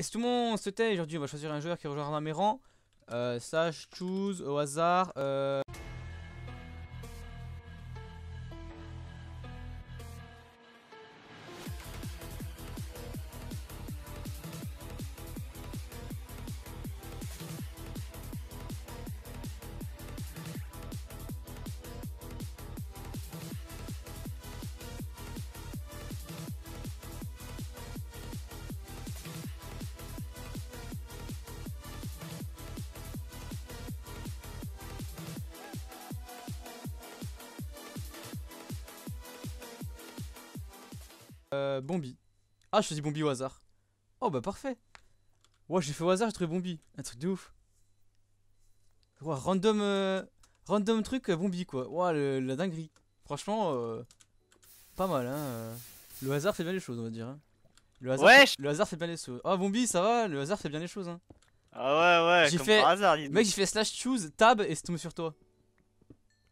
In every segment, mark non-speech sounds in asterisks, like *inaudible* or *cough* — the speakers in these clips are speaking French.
Et si tout le monde se tait aujourd'hui, on va choisir un joueur qui rejoindra mes rangs. Euh, choose au hasard. Euh... Euh, Bombi. Ah, je choisis Bombi au hasard. Oh, bah parfait. Ouais, j'ai fait au hasard, j'ai trouvé Bombi. Un truc de ouf. Ouais, random, euh, random truc, euh, Bombi quoi. Ouais, le- la dinguerie. Franchement, euh, pas mal, hein. Le hasard fait bien les choses, on va dire. hein. Le hasard, fait, le hasard fait bien les choses. Oh, Bombi, ça va, le hasard fait bien les choses. Hein. Ah ouais, ouais, J'ai comme fait- par hasard. Mec, j'ai fait slash choose, tab et c'est tombé sur toi.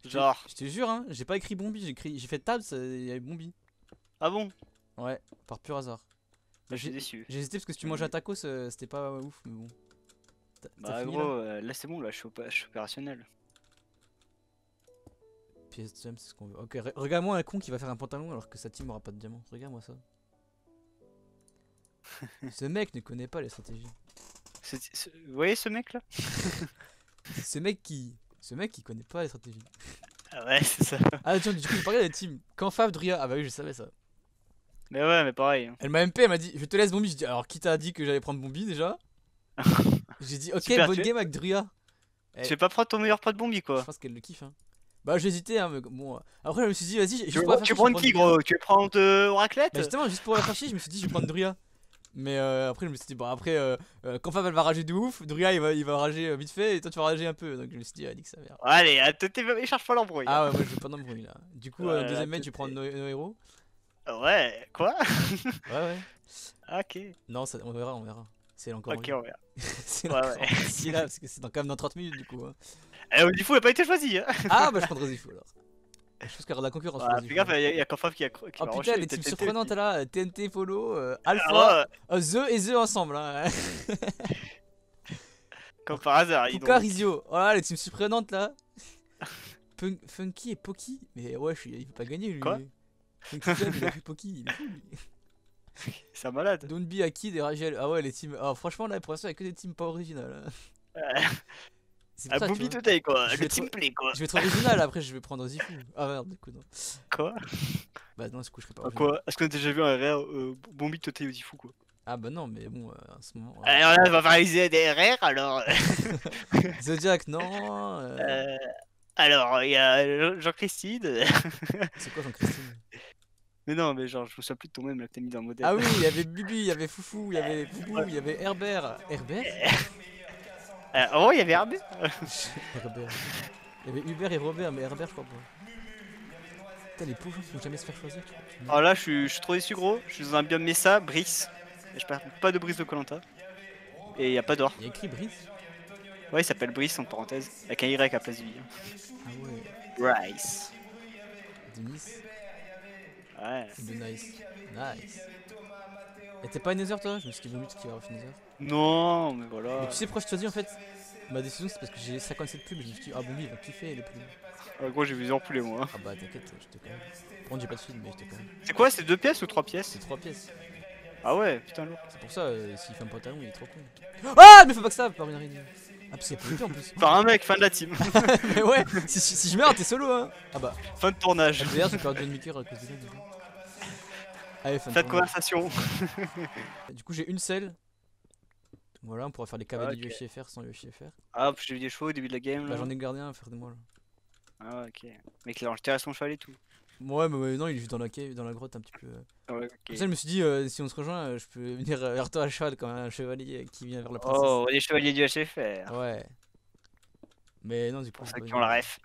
Genre, Je te jure, hein, j'ai pas écrit Bombi, j'ai écrit, j'ai fait tab, il y avait Bombi. ah bon? Ouais, par pur hasard. Bah, j'ai- déçu. J'ai hésité parce que si tu manges un tacos, euh, c'était pas ouf, mais bon. Bah fini, gros, là euh, là c'est bon, là je suis, je suis opérationnel. Pièce de gemme, c'est ce qu'on veut. Ok, re- regarde-moi un con qui va faire un pantalon alors que sa team aura pas de diamant. Regarde-moi ça. *laughs* ce mec ne connaît pas les stratégies. Vous voyez ce mec là? *laughs* Ce mec qui. Ce mec qui connaît pas les stratégies. Ah ouais, c'est ça. Ah, tiens, du coup, je parlais des teams. Quand Fab, Dria. Ah bah oui, je savais ça. Mais ouais, mais pareil. hein. Elle m'a MP, elle m'a dit Je te laisse Bombi. J'ai dit Alors, qui t'a dit que j'allais prendre Bombi déjà *laughs* J'ai dit Ok, Super, bonne game avec Dria. Eh, Tu veux pas prendre ton meilleur pote Bombi Je quoi pense qu'elle le kiffe. Hein. Bah, j'hésitais, hein, mais bon. euh, Après, je me suis dit Vas-y, veux pour la tu veux je qui vais gros Tu veux prendre euh, Oraclette Bah justement, juste pour la faire chier, je me suis dit je vais prendre Druya. Mais euh, après, je me suis dit, bon, après, euh, euh, quand Fab elle va rager de ouf, Druya il va, il va rager vite fait et toi tu vas rager un peu. Donc je me suis dit, ah, nique sa mère. Allez, cherche pas l'embrouille. Ah ouais, moi je vais pas d'embrouille là. Du coup, deuxième match, je vais prendre nos, nos héros. Ouais, quoi? Ouais, ouais. *laughs* Ok, Non, ça, on verra, on verra. C'est encore. ok, on verra. *laughs* c'est ouais, encore ouais. là, parce que c'est dans, quand même dans 30 minutes du coup. hein. Eh, Odifou il a pas été choisi hein Ah, bah je *laughs* prendrai Zifu alors. Je pense qu'il y aura de la concurrence. Zifu. Fais gaffe, il y a Confab qui a qui Oh putain, les teams t'es- t'es- surprenantes là, TNT, Follow, euh, Ah Alpha, ouais, euh, The et The ensemble. Hein. Comme par hasard, Puka. Rizio. Voilà, les teams surprenantes là. Funky et Poki. Mais ouais, il peut pas gagner lui. Quoi? *laughs* A *laughs* Poki. Il est fou. C'est un malade. Don't be Akid et Ragel. Ah ouais, les teams. Ah, franchement, là pour l'instant, il y a que des teams pas originales. hein. C'est Un tu Bombi vois. today quoi, Je le vais team play quoi. Je vais être original après, je vais prendre Zifu. Ah merde, du coup, non. Quoi? Bah non, du coup, je serai pas Ah. Quoi? Est-ce qu'on a déjà vu un RR euh, Bombi today Odifou quoi? Ah bah non, mais bon, euh, en ce moment. euh, Alors là, on va réaliser des RR alors. *laughs* Zodiac, non. euh, Euh, alors, il y a Jean-Christine. C'est quoi Jean-Christine? Mais non, mais genre, je me souviens plus de ton même là que t'as mis dans le modèle. Ah oui, il y avait Bibi, il y avait Foufou, il y avait *laughs* Boubou, il y avait Herbert. Herbert? Euh, oh, il y avait Herbert *laughs* Herbert. Il y avait Hubert et Robert, mais Herbert, je crois pas. Putain, les pauvres qui vont jamais se faire choisir. Alors là, je suis, je suis trop déçu, gros. Je suis dans un biome Mesa, Brice. Je perds pas de Brice de Colanta. Et il y a pas d'or. Il y a écrit Brice? Ouais, il s'appelle Brice en parenthèse. Avec un Y à place du I. Ah ouais, Brice. de Nice. Ouais. De Nice. Nice. Et t'es pas un Nether toi? Je me suis dit, qu'il va avoir Nether. Non, mais voilà. Mais tu sais pourquoi je te dis en fait Ma décision c'est parce que j'ai 57 pubs et je me suis dit, ah bon, lui il va kiffer les pubs. Euh, gros, j'ai vu en poulet, moi. Ah bah t'inquiète, je te connais. Par contre, j'ai pas de film, mais je te connais. C'est quoi, c'est deux pièces ou trois pièces? C'est 3 pièces. Ah ouais, putain, lourd. C'est pour ça, euh, s'il fait un pantalon, il est trop con. Ah Mais faut pas que ça par une araignée. Ah, y a PvP en plus. Par un mec, fin de la team. *laughs* mais ouais, si, je meurs, t'es solo hein. Ah bah, fin de tournage. d'ailleurs, j'ai perdu une Maker à cause de ça. Allez, fin de Fin de conversation. *laughs* Du coup, j'ai une selle. Voilà, on pourra faire les cavaliers du Ok. UHFR sans UHFR. Ah, j'ai vu des chevaux au début de la game. Là, Là. j'en ai gardé un, frère de moi là. Ah, ok. Mec, il a enterré son cheval et tout. Ouais, mais non, il est juste dans la cave, dans la grotte un petit peu. Ah ok. ça, je me suis dit, euh, si on se rejoint, euh, je peux *laughs* venir euh, vers toi à cheval comme un chevalier qui vient vers la princesse. Oh, les chevaliers du HFR. Ouais. Mais non, du coup, Pour ceux qui ont la ref.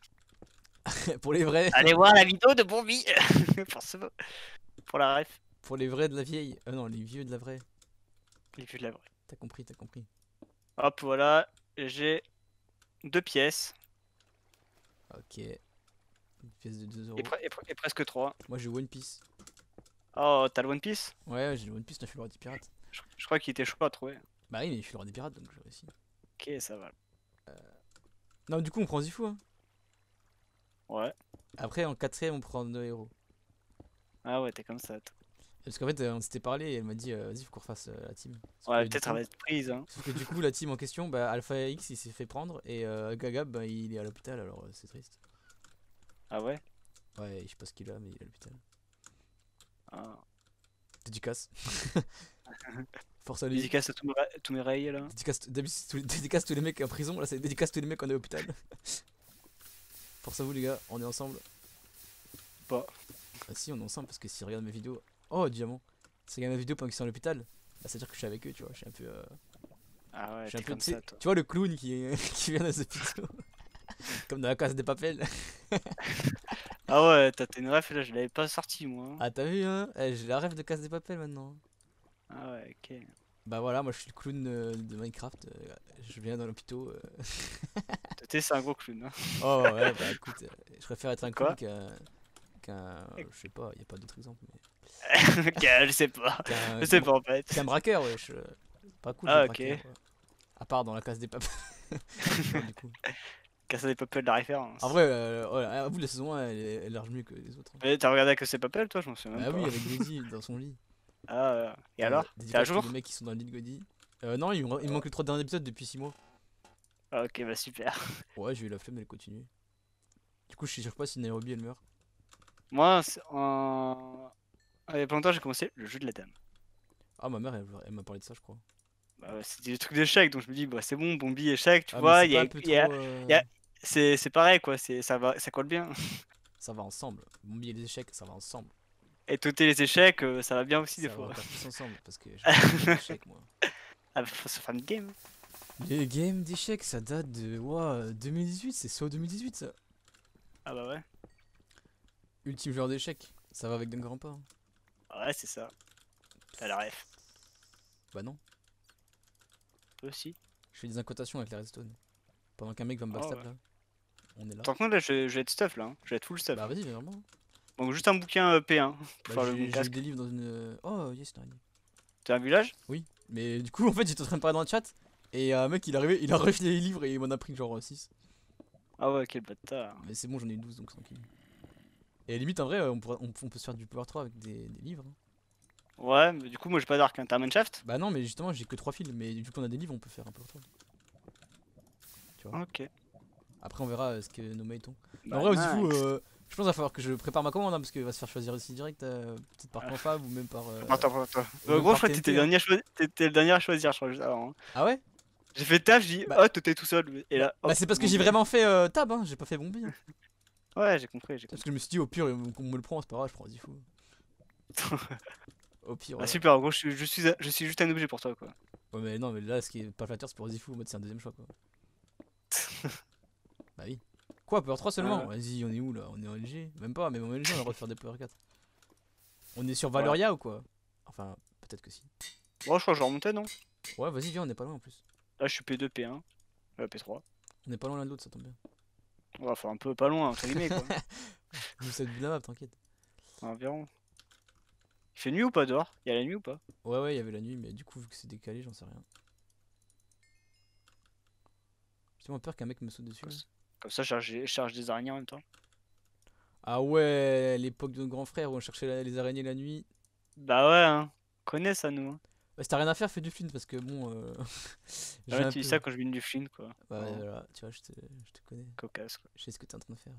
*laughs* Pour les vrais. Allez voir la vidéo de Bombi *laughs* pour, la ref. Pour les vrais de la vieille. Euh, non, les vieux de la vraie. Les vues de la vraie. T'as compris, t'as compris. Hop, voilà. J'ai deux pièces. Ok. Une pièce de 2 euros. Et, pre- et pre- et presque trois. Moi, j'ai One Piece. Oh, t'as le One Piece? Ouais, j'ai le One Piece, t'as fait le rôti pirate. Je, je crois qu'il était chaud à trouver. Bah oui, mais je suis le roi des pirates donc j'ai réussi. Ok, ça va. Non, du coup, on prend Zifu. Hein. Ouais. Après, en quatrième, on prend nos héros. Ah ouais, t'es comme ça. toi. Parce qu'en fait, euh, on s'était parlé et elle m'a dit, euh, vas-y, faut qu'on refasse euh, la team. Sauf Ouais, peut-être elle va être prise. Hein. Sauf que du coup, la team en question, bah, Alpha X il s'est fait prendre et euh, Gagab bah, il est à l'hôpital alors euh, c'est triste. Ah ouais? Ouais, je sais pas ce qu'il a, mais il est à l'hôpital. ah. Dédicace. *laughs* Force à lui. Dédicace à tous mes, ra- tous mes rails là. Dédicace, d'habitude, tous les- dédicace tous les mecs en prison, là c'est dédicace tous les mecs en est à l'hôpital. *laughs* Force à vous les gars, on est ensemble. Pas. Ah si, on est ensemble parce que s'ils regardent mes vidéos. Oh, diamant. S'ils regardent mes vidéos pendant qu'ils sont à l'hôpital, bah, c'est à dire que je suis avec eux, tu vois. Je suis un peu. euh, Ah ouais, je suis un t'es peu comme tu sais- ça toi. Tu vois le clown qui, *laughs* qui vient des hôpitaux Comme dans la case des papels. *laughs* Ah ouais, t'as une ref là, je l'avais pas sorti moi. hein. Ah, t'as vu, hein Eh, J'ai la rêve de case des papels maintenant. Ah ouais, ok. Bah voilà, moi je suis le clown euh, de Minecraft. euh, je viens dans l'hôpital. euh. *laughs* T'es c'est un gros clown. Hein. Oh ouais, bah écoute, je préfère être un clown qu'un. qu'un. Je sais pas, y a pas d'autre exemple. Mais... *laughs* je sais pas. Je sais pas en fait. qu'un braqueur, wesh. euh, Pas cool. Ah, ok. braqueur. À part dans la case des papels. du coup. Casser des papels de la référence. En vrai, euh, ouais, à vous la saison 1 elle est, elle est large mieux que les autres. hein. Mais T'as regardé que c'est papels toi, je m'en souviens même Ah pas. oui, avec Goody dans son lit. *laughs* Ah, ouais. et Euh, alors T'es à jour Les mecs qui sont dans le lit de Goody. Euh, non, il, me- manque les 3 derniers épisodes depuis 6 mois. Ah, Ok, bah super. *laughs* Ouais, j'ai eu la flemme d'aller continuer. Du coup, je sais pas si Nairobi elle meurt. Moi, c'est en. Il y a pas longtemps, j'ai commencé le jeu de la dame. Ah, ma mère elle, elle m'a parlé de ça, je crois. Bah, c'était des trucs d'échecs, donc je me dis, bah, c'est bon, Bombi, échec, tu Ah, vois. il y a- y a- euh, il y a- C'est c'est pareil, quoi, c'est- ça, va, ça colle bien. *laughs* Ça va ensemble. Bon, et les échecs, ça va ensemble. Et toter les échecs, euh, ça va bien aussi ça des va fois. encore plus ensemble parce que *laughs* des échecs, moi. Ah, bah, faut se faire une game. Les games d'échecs, ça date de ouah, 2018, c'est soit 2018 ça. Ah, bah ouais. Ultime joueur d'échecs, ça va avec Danganronpa. hein. Ouais, c'est ça. T'as la ref. Bah non, aussi. je fais des incantations avec la redstone. Pendant qu'un mec va me backstab ouais. là. On est là. Par contre, là, je, je vais être stuff là. hein. Je vais être full stuff. Bah vas-y, vraiment. Donc, juste un bouquin euh, P1 pour Bah, faire le casque. des livres dans une. Oh yes, une. T'as un village? Oui, mais du coup *laughs* en fait j'étais en train de parler dans le chat et un mec il est arrivé, il a refilé les livres et il m'en a pris genre 6. Ah ouais, quel bâtard. Mais c'est bon, j'en ai eu 12 donc tranquille. Et limite en vrai, on, pourrait- on, on peut se faire du Power 3 avec des, des livres. hein. Ouais, mais du coup, moi j'ai pas d'arc. Hein. T'as un Mineshaft? Bah non, mais justement j'ai que 3 fils, mais du coup on a des livres, on peut faire un Power 3. Ok. Après on verra euh, ce que nos ont. Bah, en vrai, aussi nice. fou, euh, je pense qu'il va falloir que je prépare ma commande hein, parce qu'il va se faire choisir aussi direct, euh, peut-être par Ah. confab ou même par. euh, Attends, attends, attends. même gros, je crois que TNT, t'étais le hein. dernier à choisir- t'étais le dernier à choisir, je crois, juste avant. hein. Ah ouais? J'ai fait taf, j'ai dit, Bah- oh, t'étais tout seul. Et là, Bah hop, c'est parce que j'ai vraiment fait euh, tab, hein, j'ai pas fait bombi. hein. Ouais, j'ai compris, j'ai compris. Parce que je me suis dit au pire, on me le prend, c'est pas grave, je prends 10 fous. *laughs* Au pire. Ah, super, en gros, je suis, je, suis, je suis juste un objet pour toi, quoi. Ouais, mais non, mais là, ce qui est pas flatteur, c'est pour Zifu, en mode c'est un deuxième choix quoi. Bah oui. Quoi, Power 3 seulement Ah Vas-y, on est où là? On est en LG Même pas, même en LG, on a le droit de faire des Power 4. On est sur Valoria ou quoi? Enfin, peut-être que si. Bon, je crois que je remontais, non? Ouais, vas-y, viens, on est pas loin en plus. Là, je suis P2, P1. Euh, P3. On est pas loin l'un de l'autre, ça tombe bien. Ouais, enfin, un peu pas loin, entre guillemets, quoi. Nous, c'est de la map, t'inquiète. Environ. Il fait nuit ou pas dehors? Il y a la nuit ou pas? Ouais, ouais, il y avait la nuit, mais du coup, vu que c'est décalé, j'en sais rien. J'ai tellement peur qu'un mec me saute dessus. Comme ça, je charge, je charge des araignées en même temps. Ah ouais, l'époque de nos grands frères où on cherchait la- les araignées la nuit. Bah ouais, hein. On connaît ça, nous. Hein. Bah, si t'as rien à faire, fais du flint parce que bon. Euh... *laughs* j'ai Ah ouais, tu dis peu- ça quand je mine du flint, quoi. Ouais, Oh, voilà, tu vois, je te, je te connais. Cocasse, quoi. Je sais ce que t'es en train de faire.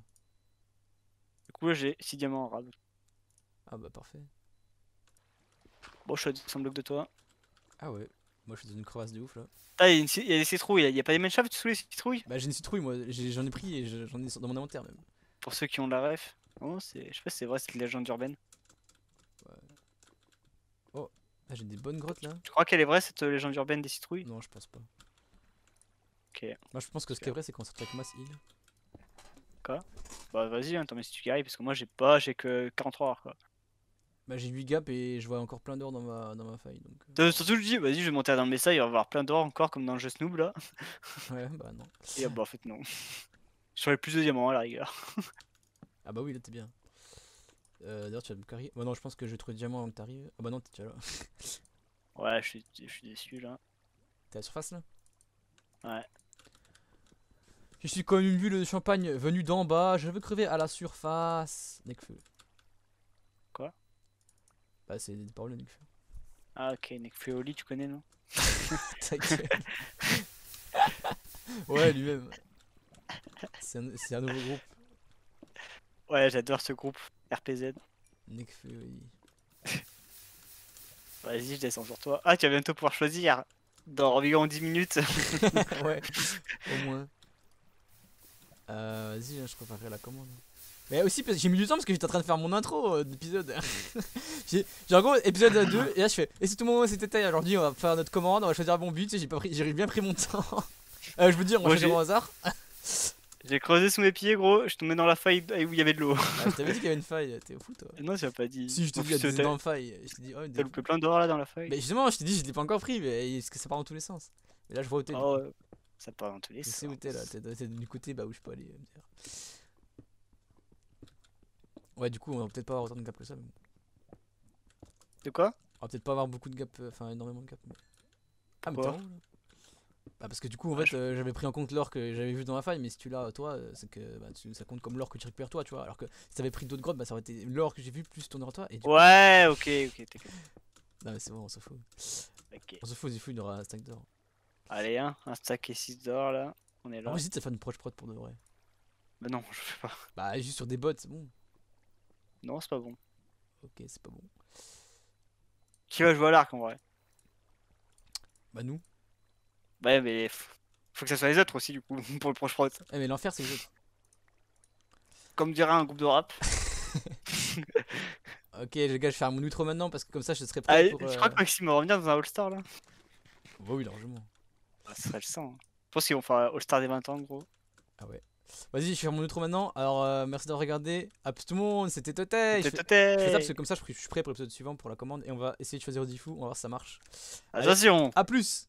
Du coup, j'ai 6 diamants en rade. Ah bah parfait. Bon, je suis à 200 blocs de toi. Ah ouais, moi je suis dans une crevasse de ouf là. Ah, il y, a y des citrouilles. Il y a pas des manshafts sous les citrouilles? Bah j'ai une citrouille moi, j'en ai pris et je- j'en ai dans mon inventaire même. Pour ceux qui ont la ref. Oh, c'est... Je sais pas si c'est vrai, c'est de la légende urbaine. Ah j'ai des bonnes grottes là Tu crois qu'elle est vraie, cette euh, légende urbaine des citrouilles? Non je pense pas. Ok. Moi je pense que ce qui est vrai c'est qu'on avec masse heal. Bah, vas-y, hein, t'en mets si tu gagnes, parce que moi, j'ai pas, j'ai que 43 heures, quoi. Bah j'ai 8 gaps et je vois encore plein d'or dans ma, dans ma faille donc. euh, Euh, Surtout, je dis, vas-y, je vais monter dans le message, il va y avoir plein d'or encore, comme dans le jeu Snoob, là. Ouais bah non. Et ah, bah, en fait, non. *laughs* J'aurais plus de diamants, à la rigueur. Ah bah oui là t'es bien. Euh, D'ailleurs tu vas me carry. Bah non je pense que je vais trouver le diamant avant que t'arrives. Ah bah non t'es déjà là. *laughs* Ouais, je suis, je suis déçu là. T'es à la surface là? Ouais. Je suis comme une bulle de champagne venue d'en bas, je veux crever à la surface. Necfeu. Bah, c'est des paroles de. Ah, ok, Nick tu connais, non *laughs* *laughs* ouais, lui-même. C'est un, c'est un nouveau groupe. Ouais, j'adore ce groupe, RPZ. Oui. Vas-y, je descends sur toi. Ah, tu vas bientôt pouvoir choisir. Dans environ 10 minutes. *laughs* ouais, au moins. Euh, vas-y, je préparerai la commande. Mais aussi, parce que j'ai mis du temps parce que j'étais en train de faire mon intro euh, d'épisode. *laughs* j'ai en gros épisode 2 et là je fais et c'est tout le moment c'était taille aujourd'hui on va faire notre commande on va choisir un bon but j'ai pas pris j'ai bien pris mon temps *laughs* euh, je veux dire on va choisir au hasard J'ai creusé sous mes pieds, gros. Je tombais dans la faille où il y avait de l'eau. ah, je t'avais dit qu'il y avait une faille t'es fou toi non, tu m'as pas dit. si je t'ai dit il y a des énormes failles oh T'as loupé plein d'or là dans la faille. mais justement je t'ai dit je l'ai pas encore pris mais est-ce que ça part dans tous les sens? Mais là je vois où t'es Oh. Ça part dans tous les je sais sens. où t'es là t'es du côté bah où je peux aller me dire. Ouais du coup on va peut-être pas avoir autant de gap que ça mais. De quoi? On va peut-être pas avoir beaucoup de gap, euh, enfin énormément de gap. mais- Ah, mais t'es en Bah, parce que du coup, en Ouais, fait, euh, j'avais pris en compte l'or que j'avais vu dans la faille, mais si tu l'as, toi, euh, c'est que bah, tu- ça compte comme l'or que tu récupères toi, tu vois. Alors que si t'avais pris d'autres grottes, bah ça aurait été l'or que j'ai vu plus ton or toi. Et du coup- Ouais, ok, ok, t'es Non, mais c'est bon, on s'en fout. ok. On s'en fout, il faut, il y aura un stack d'or. Allez, hein, un stack et 6 d'or là. On est là. J'hésite à faire une proche prod pour de vrai. Bah non, je fais pas. Bah, juste sur des bots, c'est bon. Non, c'est pas bon. Ok, c'est pas bon. Qui va jouer à l'arc en vrai Bah, nous. Ouais, mais faut que ça soit les autres aussi du coup *laughs* pour le proche prod. Eh, mais l'enfer, c'est les autres. Comme dirait un groupe de rap. *laughs* Ok, les gars, je faire mon outro maintenant parce que comme ça, je serai prêt pour. euh, crois que Maxime va revenir dans un All-Star là Bah, oui, largement. Ah, Ce serait le sang. hein. Je pense qu'ils vont faire un All-Star des 20 ans gros. Vas-y, je vais faire mon outro maintenant. Alors, euh, merci d'avoir regardé. À tout le monde, c'était T'es fais- Je fais ça parce que comme ça, je suis prêt pour l'épisode suivant pour la commande et on va essayer de choisir Odifu. On va voir si ça marche. Attention À plus